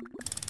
you